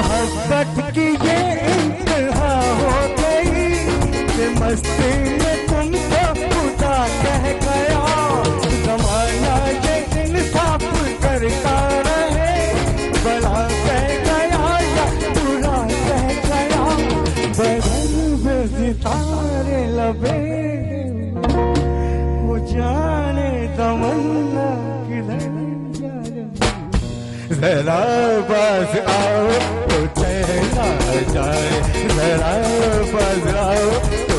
मोहब्बत की ये इंतहा हो गई ये मस्ती में तुम तो खुदा कह गया। जमाना ये इंसाफ करता रहे। बड़ा कह गया या बुरा कह गया। बदल में सितारे लबे। जरा बस आओ तो जाए। जरा बस आओ